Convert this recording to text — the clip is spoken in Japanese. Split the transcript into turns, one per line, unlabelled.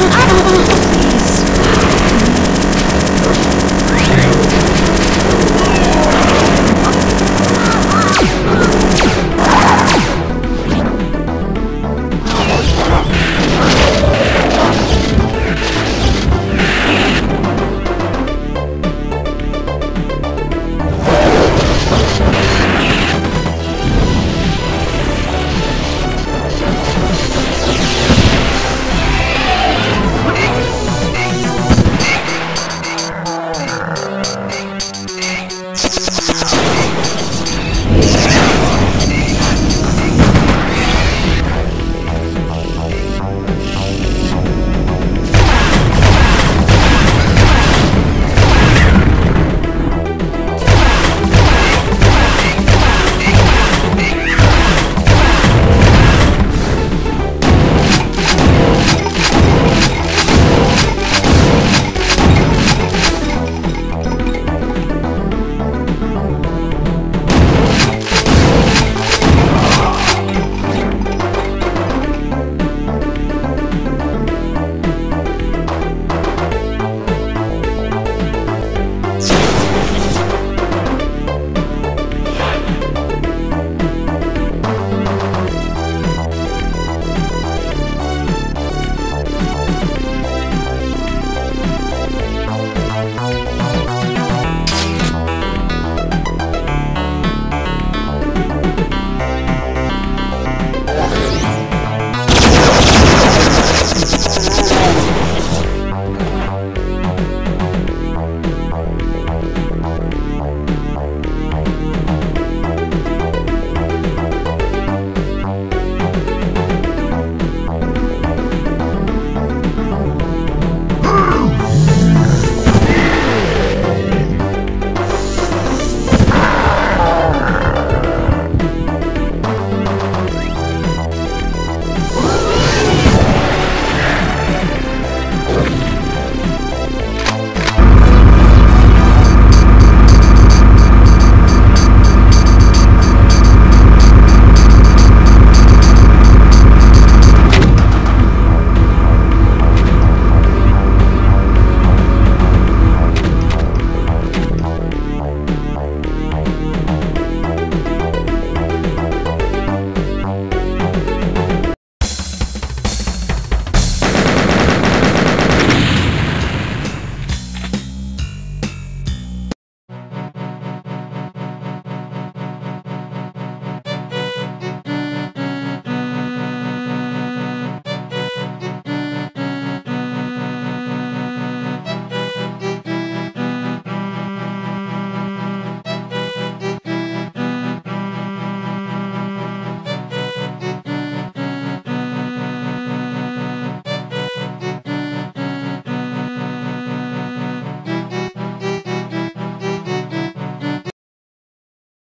あっ